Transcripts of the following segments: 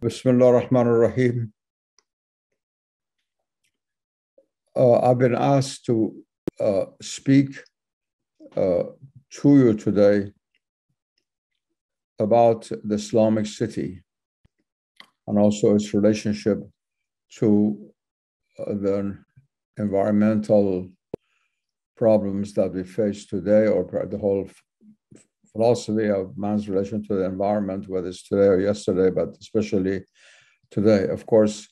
Bismillah ar-Rahman ar-Rahim. Uh, I've been asked to uh, speak uh, to you today about the Islamic city and also its relationship to uh, the environmental problems that we face today or the whole philosophy of man's relation to the environment, whether it's today or yesterday, but especially today. Of course,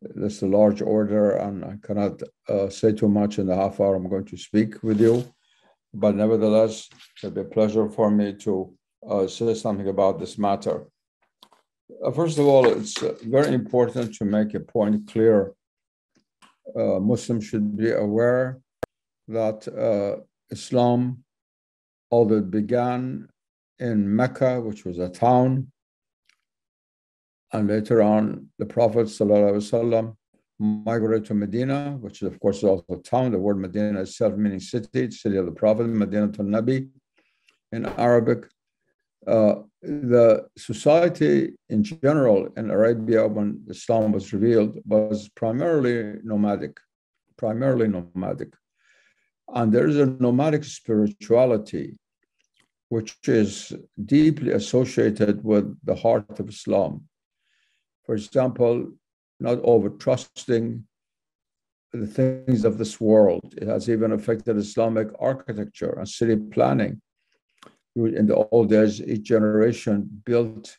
this is a large order, and I cannot uh, say too much in the half hour I'm going to speak with you. But nevertheless, it'll be a pleasure for me to uh, say something about this matter. Uh, first of all, it's uh, very important to make a point clear. Uh, Muslims should be aware that uh, Islam although it began in Mecca, which was a town, and later on the Prophet ﷺ migrated to Medina, which is of course also a town. The word Medina itself meaning city, city of the Prophet, Madinat an-Nabi in Arabic. Uh, the society in general in Arabia when Islam was revealed was primarily nomadic, primarily nomadic. And there is a nomadic spirituality which is deeply associated with the heart of Islam. For example, not over trusting the things of this world. It has even affected Islamic architecture and city planning. In the old days, each generation built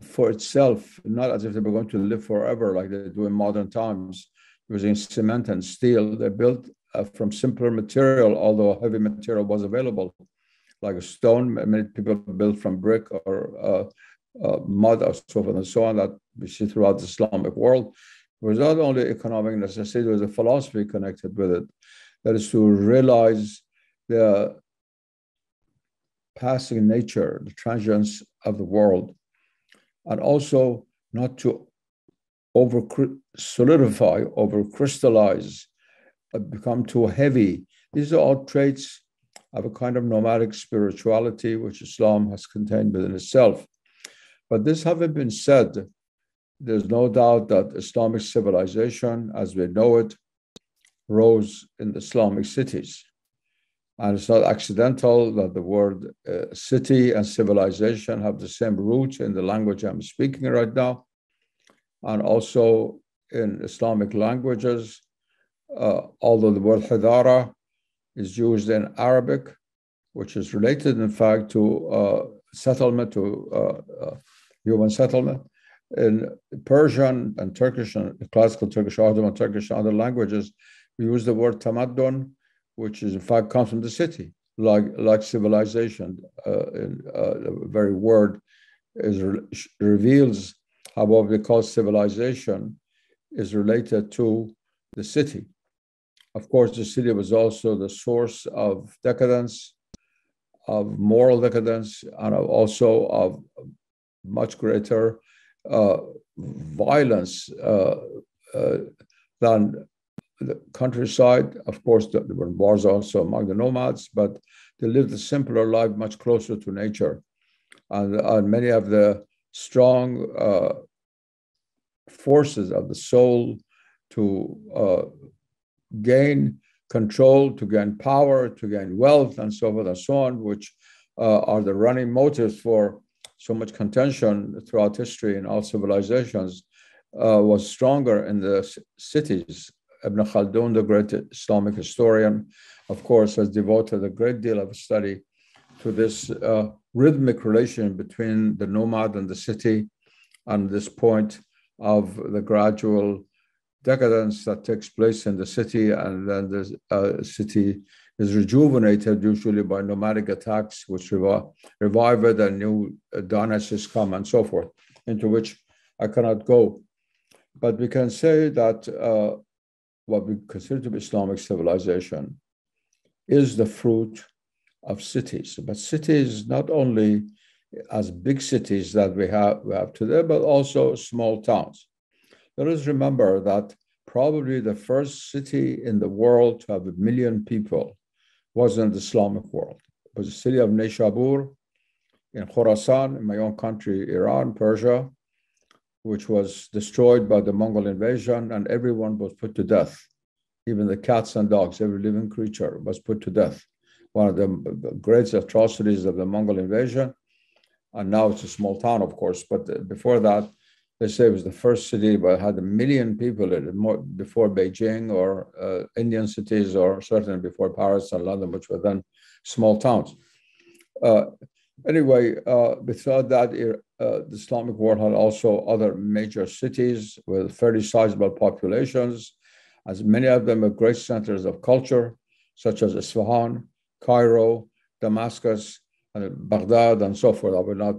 for itself, not as if they were going to live forever like they do in modern times, using cement and steel. They built uh, from simpler material, although heavy material was available, like a stone. Many people built from brick or uh, uh, mud or so forth and so on that we see throughout the Islamic world. It was not only economic necessity, there was a philosophy connected with it. That is to realize the passing nature, the transience of the world, and also not to over solidify, over crystallize become too heavy. These are all traits of a kind of nomadic spirituality which Islam has contained within itself. But this having been said, there's no doubt that Islamic civilization, as we know it, rose in Islamic cities. And it's not accidental that the word uh, city and civilization have the same root in the language I'm speaking right now. And also in Islamic languages, although the word hadara is used in Arabic, which is related, in fact, to uh, settlement, to uh, uh human settlement. In Persian and Turkish and classical Turkish, Ottoman Turkish, and other languages, we use the word tamaddun, which is in fact comes from the city, like like civilization. Uh, in, uh, the very word is re- reveals how what we call civilization is related to the city. Of course, the city was also the source of decadence, of moral decadence, and also of much greater uh, violence uh, uh, than the countryside. Of course, there were wars also among the nomads, but they lived a simpler life, much closer to nature. And, and many of the strong uh, forces of the soul to uh, gain control, to gain power, to gain wealth, and so forth and so on, which uh, are the running motives for so much contention throughout history in all civilizations, uh, was stronger in the cities. Ibn Khaldun, the great Islamic historian, of course, has devoted a great deal of study to this uh, rhythmic relation between the nomad and the city, and this point of the gradual decadence that takes place in the city, and then the uh, city is rejuvenated usually by nomadic attacks, which revive, revive it, and new uh, dynasties come, and so forth, into which I cannot go. But we can say that uh, what we consider to be Islamic civilization is the fruit of cities. But cities not only as big cities that we have, we have today, but also small towns. Let us remember that probably the first city in the world to have a million people was in the Islamic world. It was the city of Nishabur in Khorasan, in my own country, Iran, Persia. which was destroyed by the Mongol invasion, and everyone was put to death. Even the cats and dogs, every living creature was put to death. One of the great atrocities of the Mongol invasion. And now it's a small town, of course, but before that, they say it was the first city that had a million people in it, more before Beijing or uh, Indian cities, or certainly before Paris and London, which were then small towns. Uh, anyway, uh, besides that, uh, the Islamic world had also other major cities with fairly sizable populations, as many of them are great centers of culture, such as Isfahan, Cairo, Damascus, and Baghdad, and so forth. I will not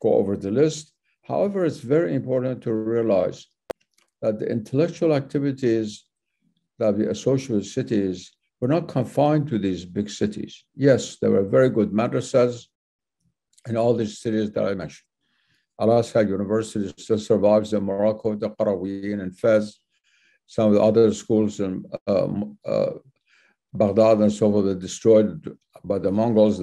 go over the list. However, it's very important to realize that the intellectual activities that we associate with cities were not confined to these big cities. Yes, there were very good madrasas in all these cities that I mentioned. Al Azhar University still survives in Morocco, the Qarawiyyin and Fez. Some of the other schools in um, uh, Baghdad and so forth were destroyed by the Mongols.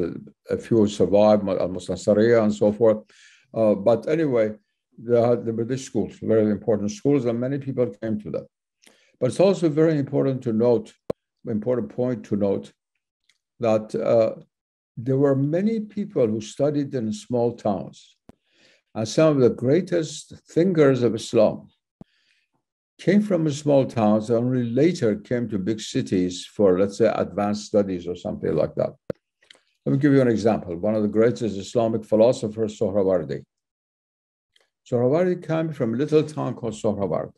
A few survived, Al Mustansiriya and so forth. Uh, but anyway, the, the British schools, very important schools, and many people came to them. But it's also very important to note, important point to note, that uh, there were many people who studied in small towns. And some of the greatest thinkers of Islam came from small towns and only later came to big cities for, let's say, advanced studies or something like that. Let me give you an example. One of the greatest Islamic philosophers, Sohrawardi. Sohrawardi came from a little town called Sohraward,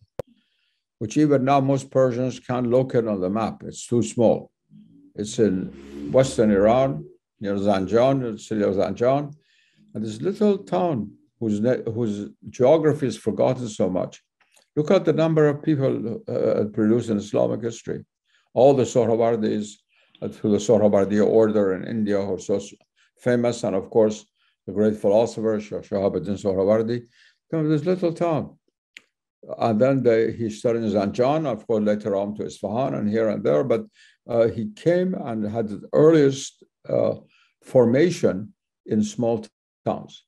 which even now most Persians can't locate on the map. It's too small. It's in western Iran, near Zanjan, the city of Zanjan. And this little town whose, whose geography is forgotten so much. Look at the number of people uh, produced in Islamic history. All the Sohrawardis through the Sohrawardi order in India who are so famous, and of course, the great philosopher Shahabuddin Sohrawardi, from this little town. And then they, he studied in Zanjan, of course, later on to Isfahan and here and there, but uh, he came and had the earliest uh, formation in small towns.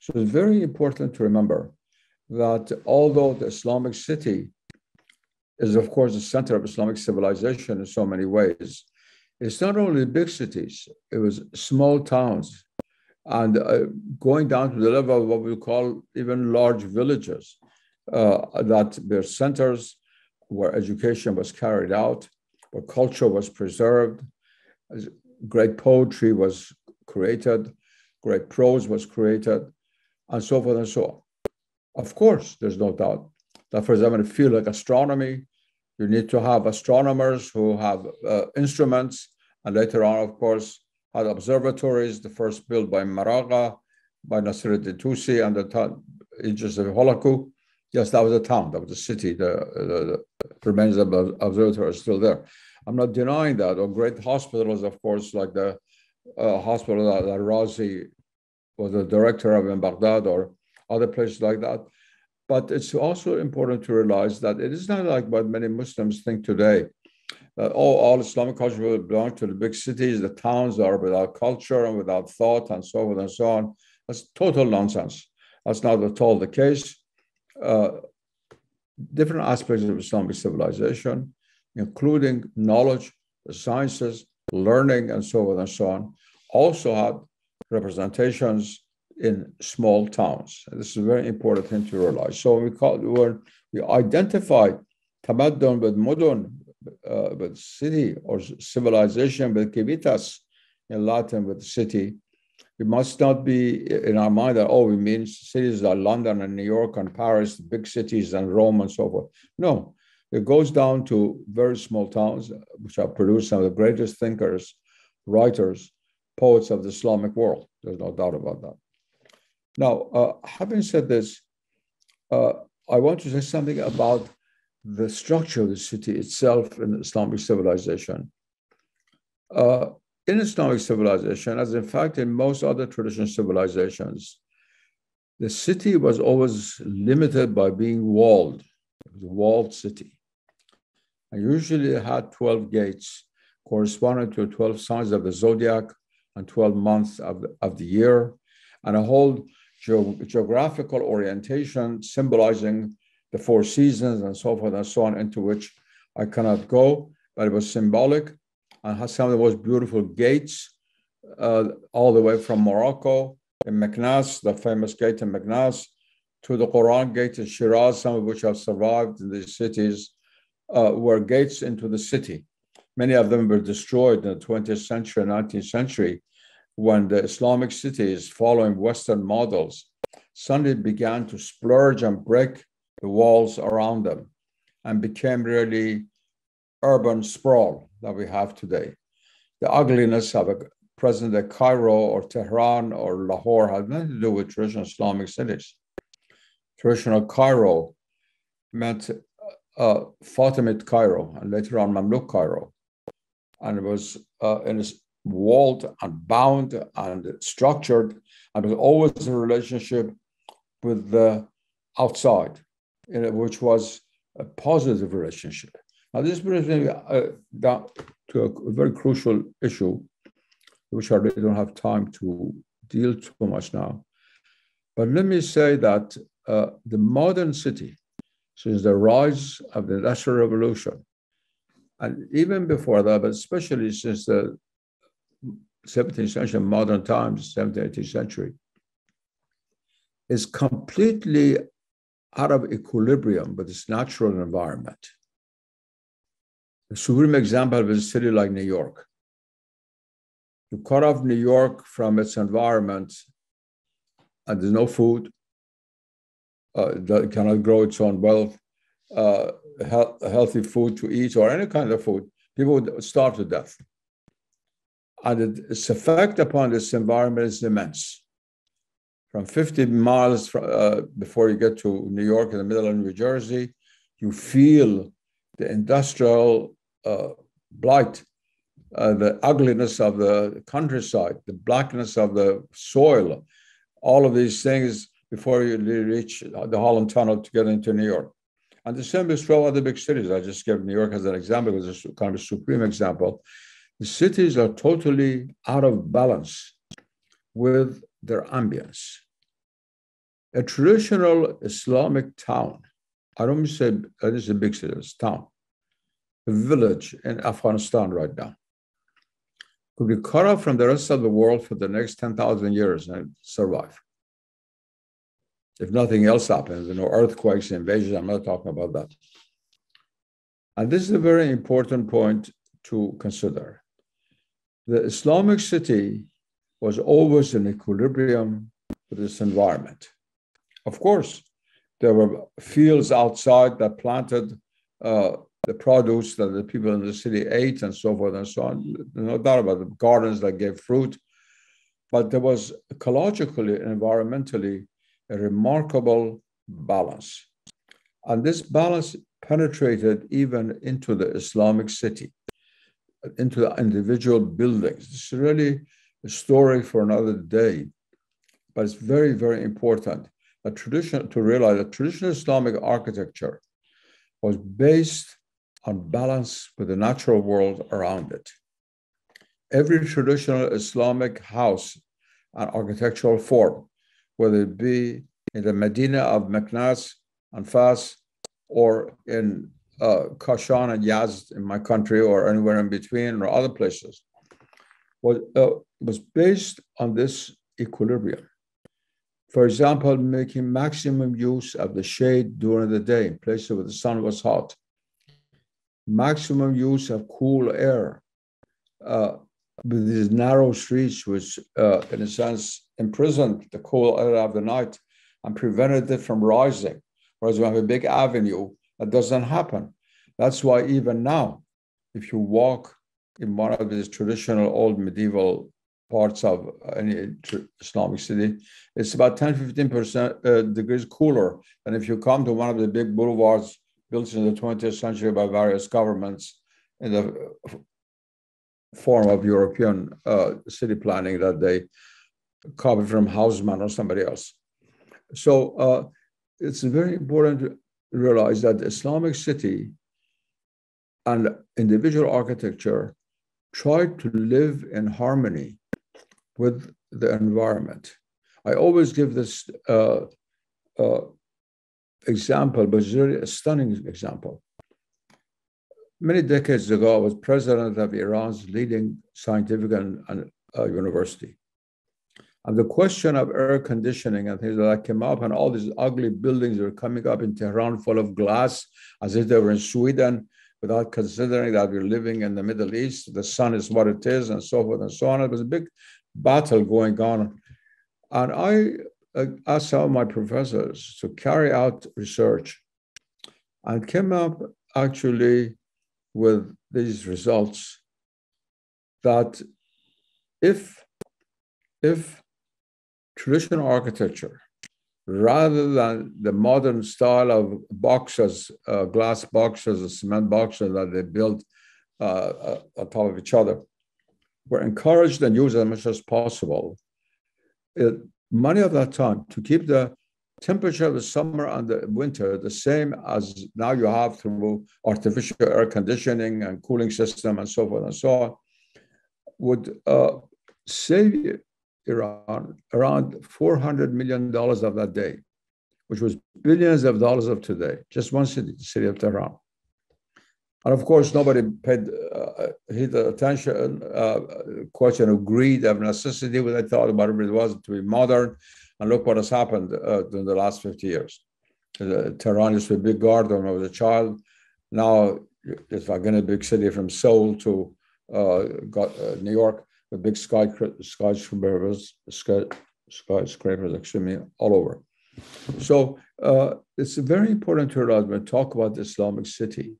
So it's very important to remember that although the Islamic city is, of course, the center of Islamic civilization in so many ways, it's not only big cities, it was small towns and uh, going down to the level of what we call even large villages, uh, that their centers where education was carried out, where culture was preserved, great poetry was created, great prose was created, and so forth and so on. Of course, there's no doubt that, for example, a field like astronomy, you need to have astronomers who have uh, instruments and later on, of course, had observatories, the first built by Maragha, by Nasiruddin Tusi, and the town, Idris of Holaku. Yes, that was a town, that was a city. The, the, the remains of the observatory are still there. I'm not denying that. Or great hospitals, of course, like the uh, hospital that, that Razi was the director of in Baghdad or other places like that. But it's also important to realize that it is not like what many Muslims think today that oh, all Islamic culture will belong to the big cities, the towns are without culture and without thought and so on and so on. That's total nonsense. That's not at all the case. Uh, different aspects of Islamic civilization, including knowledge, the sciences, learning, and so on and so on, also had representations in small towns. And this is a very important thing to realize. So we call when we identify tamaddun with mudun, uh, with city or civilization with civitas in Latin with city. It must not be in our mind that, oh, we mean cities like London and New York and Paris, big cities and Rome and so forth. No, it goes down to very small towns, which have produced some of the greatest thinkers, writers, poets of the Islamic world. There's no doubt about that. Now, uh, having said this, uh, I want to say something about the structure of the city itself in Islamic civilization. Uh, in Islamic civilization, as in fact in most other traditional civilizations, the city was always limited by being walled. It was a walled city. And usually it had 12 gates corresponding to 12 signs of the zodiac and 12 months of the, of the year, and a whole ge- geographical orientation, symbolizing the four seasons and so forth and so on, into which I cannot go, but it was symbolic and has some of the most beautiful gates uh, all the way from Morocco in Meknas, the famous gate in Meknas, to the Quran gate in Shiraz, some of which have survived in these cities, uh, were gates into the city. Many of them were destroyed in the 20th century, 19th century, when the Islamic cities, following Western models, suddenly began to splurge and break the walls around them and became really urban sprawl that we have today. The ugliness of a present day Cairo or Tehran or Lahore had nothing to do with traditional Islamic cities. Traditional Cairo meant uh, Fatimid Cairo and later on Mamluk Cairo. And it was uh, in walled and bound and structured, and was always a relationship with the outside, which was a positive relationship. Now, this brings me uh, down to a very crucial issue, which I really don't have time to deal too much now. But let me say that uh, the modern city, since the rise of the Industrial Revolution, and even before that, but especially since the 17th century, modern times, 17th, 18th century, is completely out of equilibrium with its natural environment. A supreme example is a city like New York. You cut off New York from its environment, and there's no food, uh, that cannot grow its own wealth, uh, he- healthy food to eat, or any kind of food, people would starve to death and its effect upon this environment is immense. From 50 miles from, uh, before you get to New York in the middle of New Jersey, you feel the industrial uh, blight, uh, the ugliness of the countryside, the blackness of the soil, all of these things before you reach the Holland Tunnel to get into New York. And the same is true of other big cities. I just gave New York as an example, because it's kind of a supreme example the cities are totally out of balance with their ambience. A traditional Islamic town, I don't say it is a big city, it's a town, a village in Afghanistan right now, could be cut off from the rest of the world for the next 10,000 years and survive. If nothing else happens, you know, earthquakes, invasions, I'm not talking about that. And this is a very important point to consider. The Islamic city was always in equilibrium with its environment. Of course, there were fields outside that planted uh, the produce that the people in the city ate and so forth and so on. No doubt about the gardens that gave fruit. But there was ecologically and environmentally a remarkable balance. And this balance penetrated even into the Islamic city, into the individual buildings. It's really a story for another day, but it's very, very important. A tradition to realize that traditional Islamic architecture was based on balance with the natural world around it. Every traditional Islamic house and architectural form, whether it be in the Medina of Meknas and Fas or in uh, Kashan and Yazd in my country or anywhere in between or other places, was, uh, was based on this equilibrium. For example, making maximum use of the shade during the day in places where the sun was hot, maximum use of cool air uh, with these narrow streets, which, uh, in a sense, imprisoned the cool air of the night and prevented it from rising. Whereas we have a big avenue, that doesn't happen. That's why even now, if you walk in one of these traditional old medieval parts of any Islamic city, it's about 10, 15% uh, degrees cooler than if you come to one of the big boulevards built in the 20th century by various governments in the form of European uh, city planning that they copied from Haussmann or somebody else. So uh, it's very important to realize that Islamic city and individual architecture try to live in harmony with the environment. I always give this uh, uh, example, but it's really a stunning example. Many decades ago, I was president of Iran's leading scientific and, and uh, university. And the question of air conditioning and things like that came up, and all these ugly buildings were coming up in Tehran full of glass, as if they were in Sweden, without considering that we're living in the Middle East. The sun is what it is, and so forth and so on. It was a big battle going on. And I uh, asked some of my professors to carry out research and came up actually with these results that if if traditional architecture rather than the modern style of boxes, uh, glass boxes, or cement boxes that they built uh, uh, on top of each other, were encouraged and used as much as possible. It, money of that time to keep the temperature of the summer and the winter the same as now you have through artificial air conditioning and cooling system and so forth and so on would uh, save Iran around $400 million of that day, which was billions of dollars of today, just one city, the city of Tehran. And of course, nobody paid uh, attention, uh, question of greed, of necessity, what they thought about it was to be modern. And look what has happened uh, in the last 50 years. Tehran used to be a big garden when I was a child. Now it's like in a big city from Seoul to uh, got, uh, New York the big sky, skyscrapers, sky, skyscrapers, excuse me, all over. So uh, it's very important to realize when we talk about the Islamic city,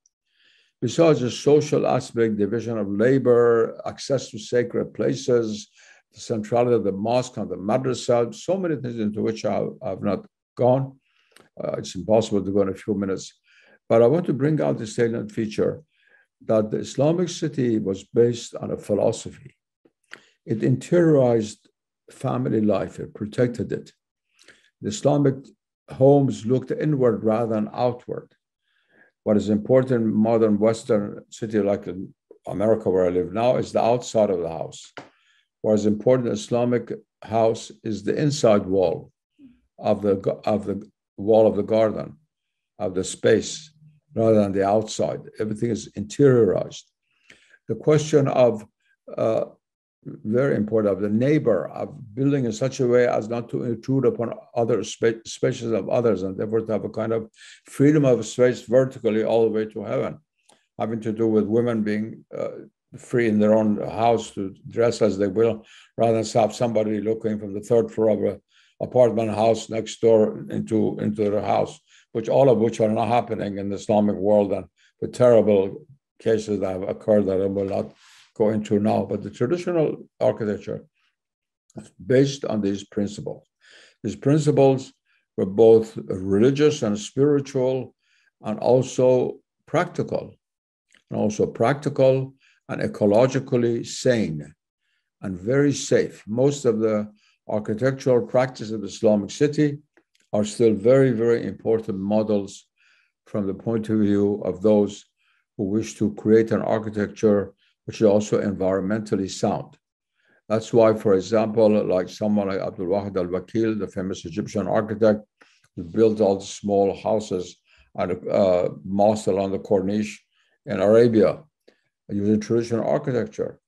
besides the social aspect, division of labor, access to sacred places, the centrality of the mosque and the madrasa, so many things into which I, have not gone. Uh, it's impossible to go in a few minutes. But I want to bring out the salient feature that the Islamic city was based on a philosophy it interiorized family life, it protected it. The Islamic homes looked inward rather than outward. What is important in modern Western city like America, where I live now, is the outside of the house. What is important in Islamic house is the inside wall of the, of the wall of the garden, of the space, rather than the outside. Everything is interiorized. The question of uh, very important of the neighbor of building in such a way as not to intrude upon other spa- spaces of others and therefore to have a kind of freedom of space vertically all the way to heaven. Having to do with women being uh, free in their own house to dress as they will rather than have somebody looking from the third floor of an apartment house next door into into their house which all of which are not happening in the islamic world and the terrible cases that have occurred that will not go into now, but the traditional architecture is based on these principles. These principles were both religious and spiritual, and also practical, and also practical and ecologically sane and very safe. Most of the architectural practices of Islamic city are still very, very important models from the point of view of those who wish to create an architecture which is also environmentally sound. That's why, for example, like someone like Abdul Wahid al Wakil, the famous Egyptian architect, who built all the small houses and uh, mosques along the Corniche in Arabia, using traditional architecture,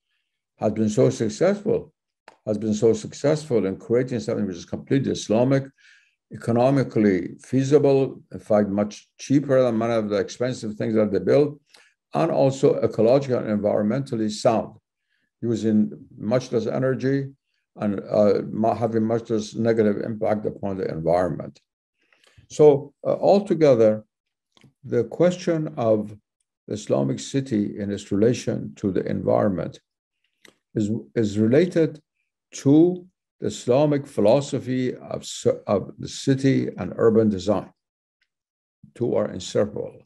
has been so successful, has been so successful in creating something which is completely Islamic, economically feasible, in fact, much cheaper than many of the expensive things that they built, and also ecological and environmentally sound, using much less energy and uh, having much less negative impact upon the environment. So uh, altogether, the question of Islamic city in its relation to the environment is, is related to the Islamic philosophy of, of the city and urban design. Two are inseparable.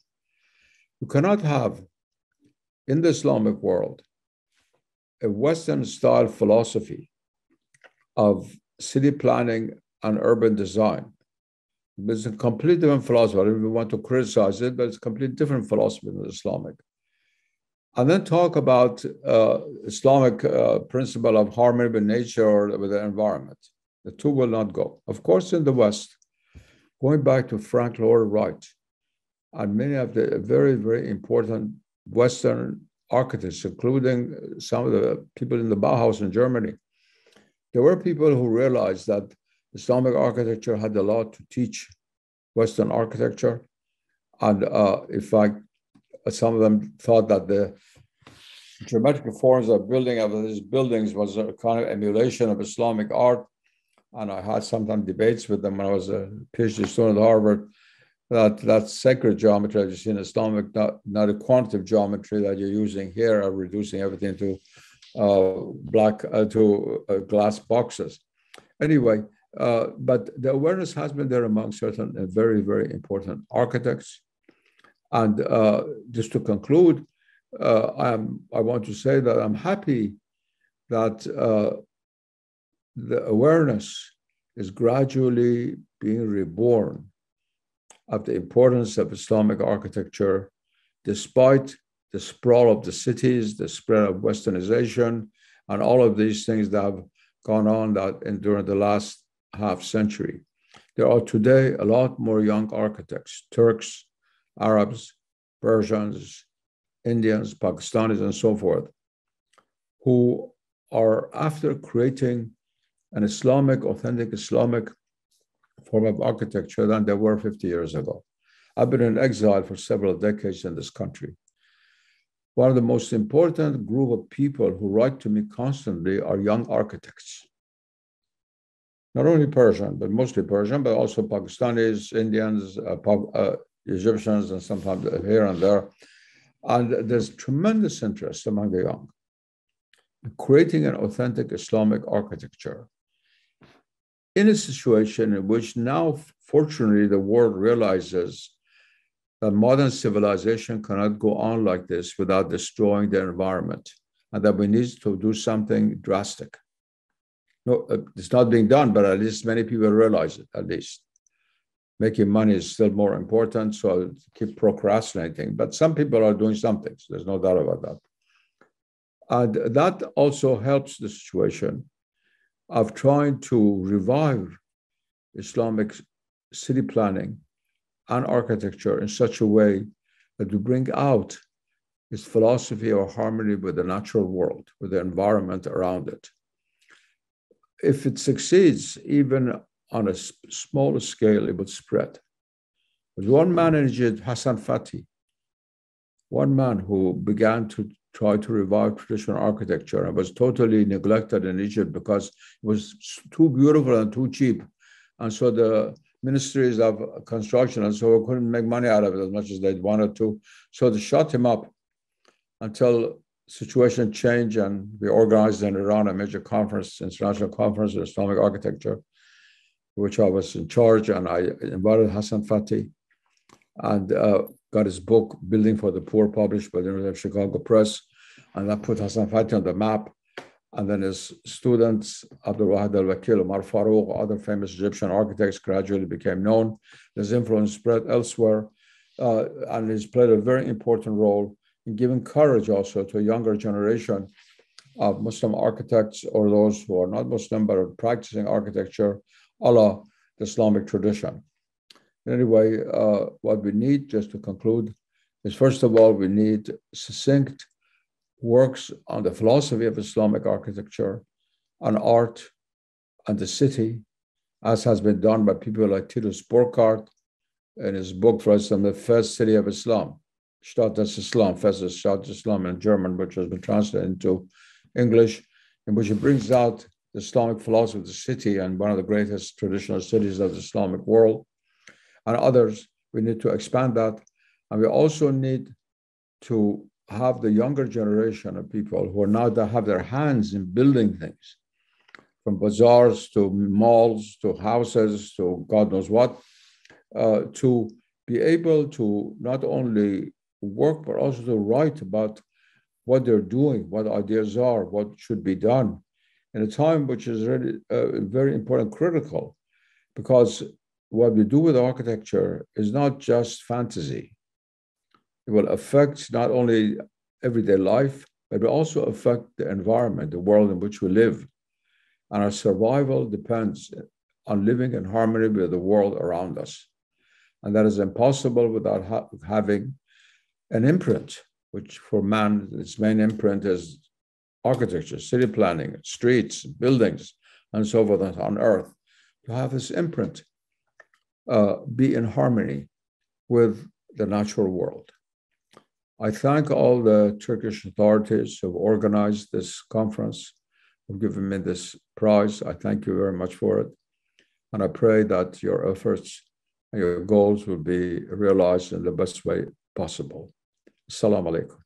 You cannot have in the Islamic world a Western style philosophy of city planning and urban design. It's a completely different philosophy. Don't want to criticize it, but it's a completely different philosophy than Islamic. And then talk about uh, Islamic uh, principle of harmony with nature or with the environment. The two will not go. Of course, in the West, going back to Frank Lloyd Wright and many of the very, very important Western architects, including some of the people in the Bauhaus in Germany, there were people who realized that Islamic architecture had a lot to teach Western architecture. And uh, in fact, some of them thought that the geometric forms of building of these buildings was a kind of emulation of Islamic art. And I had sometimes debates with them when I was a PhD student at Harvard that that sacred geometry that you see in Islamic, not, not a quantitative geometry that you're using here, are reducing everything to uh, black uh, to uh, glass boxes. Anyway, uh, but the awareness has been there among certain very, very important architects. And uh, just to conclude, uh, I'm, I want to say that I'm happy that the awareness is gradually being reborn of the importance of Islamic architecture, despite the sprawl of the cities, the spread of westernization, and all of these things that have gone on that in, during the last half century. There are today a lot more young architects, Turks, Arabs, Persians, Indians, Pakistanis, and so forth, who are after creating an Islamic, authentic Islamic form of architecture than they were 50 years ago. I've been in exile for several decades in this country. One of the most important group of people who write to me constantly are young architects. Not only Persian, but mostly Persian, but also Pakistanis, Indians, uh, uh, Egyptians, and sometimes here and there. And there's tremendous interest among the young in creating an authentic Islamic architecture in a situation in which now, fortunately, the world realizes that modern civilization cannot go on like this without destroying the environment, and that we need to do something drastic. No, uh, it's not being done, but at least many people realize it, at least. Making money is still more important, so I'll keep procrastinating. But some people are doing something, so there's no doubt about that. And that also helps the situation of trying to revive Islamic city planning and architecture in such a way that to bring out its philosophy of harmony with the natural world, with the environment around it. If it succeeds, even on a smaller scale, it would spread. There's one man Egypt, Hassan Fathy, one man who began to try to revive traditional architecture and was totally neglected in Egypt because it was too beautiful and too cheap. And so the ministries of construction and so couldn't make money out of it as much as they wanted to. So they shut him up until situation changed and we organized in Iran a major conference, international conference on Islamic architecture, which I was in charge, and I invited Hassan Fathy and uh, got his book Building for the Poor published by the University of Chicago Press, and that put Hassan Fathy on the map. And then his students, Abdul Wahid al-Wakil, Omar Farouk, other famous Egyptian architects gradually became known. His influence spread elsewhere, uh, and he's played a very important role in giving courage also to a younger generation of Muslim architects or those who are not Muslim but are practicing architecture a la the Islamic tradition. Anyway, uh, what we need, just to conclude, is first of all, we need succinct works on the philosophy of Islamic architecture, on art, and the city, as has been done by people like Titus Burckhardt in his book, for instance, The Fez City of Islam, Stadt des Islam, Fez Stadt des Islam in German, which has been translated into English, in which he brings out the Islamic philosophy of the city and one of the greatest traditional cities of the Islamic world, and others. We need to expand that. And we also need to have the younger generation of people who are now that have their hands in building things, from bazaars to malls to houses to God knows what, uh, to be able to not only work but also to write about what they're doing, what ideas are, what should be done, in a time which is really uh, very important, critical, because what we do with architecture is not just fantasy. It will affect not only everyday life, but will also affect the environment, the world in which we live. And our survival depends on living in harmony with the world around us. And that is impossible without ha- having an imprint, which for man, its main imprint is architecture, city planning, streets, buildings, and so forth on earth. To have this imprint uh, be in harmony with the natural world. I thank all the Turkish authorities who organized this conference, who have given me this prize. I thank you very much for it. And I pray that your efforts and your goals will be realized in the best way possible. Assalamu alaikum.